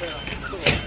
Yeah. Cool.